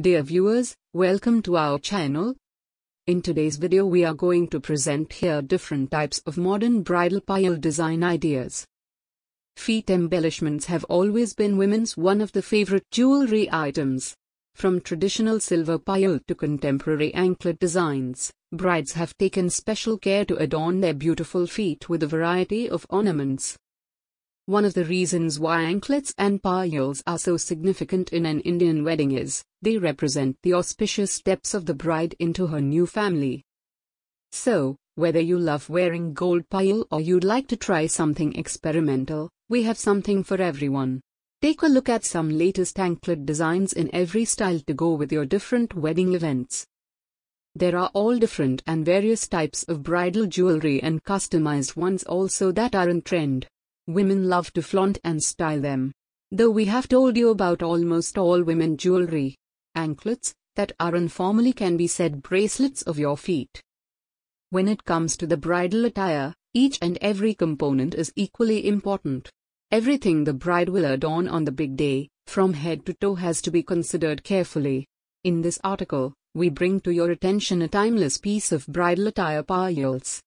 Dear viewers, welcome to our channel. In today's video we are going to present here different types of modern bridal payal design ideas. Feet embellishments have always been women's one of the favorite jewelry items. From traditional silver payal to contemporary anklet designs, brides have taken special care to adorn their beautiful feet with a variety of ornaments. One of the reasons why anklets and payals are so significant in an Indian wedding is, they represent the auspicious steps of the bride into her new family. So, whether you love wearing gold payal or you'd like to try something experimental, we have something for everyone. Take a look at some latest anklet designs in every style to go with your different wedding events. There are all different and various types of bridal jewelry and customized ones also that are in trend. Women love to flaunt and style them. Though we have told you about almost all women jewelry, anklets, that are informally can be said bracelets of your feet. When it comes to the bridal attire, each and every component is equally important. Everything the bride will adorn on the big day, from head to toe has to be considered carefully. In this article, we bring to your attention a timeless piece of bridal attire payals.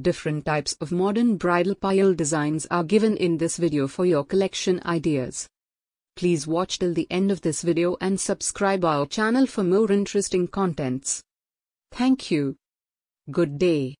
Different types of modern bridal payal designs are given in this video for your collection ideas. Please watch till the end of this video and subscribe our channel for more interesting contents. Thank you. Good day.